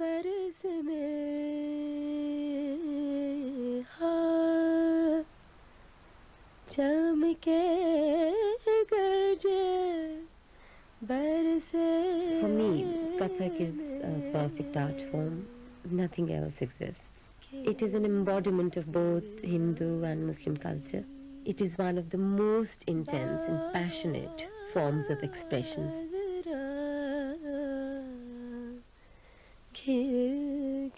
बरस में हाँ चमके गरजे बरसे For me, Kathak is a perfect art form. Nothing else exists. It is an embodiment of both Hindu and Muslim culture. It is one of the most intense and passionate forms of expression. educated.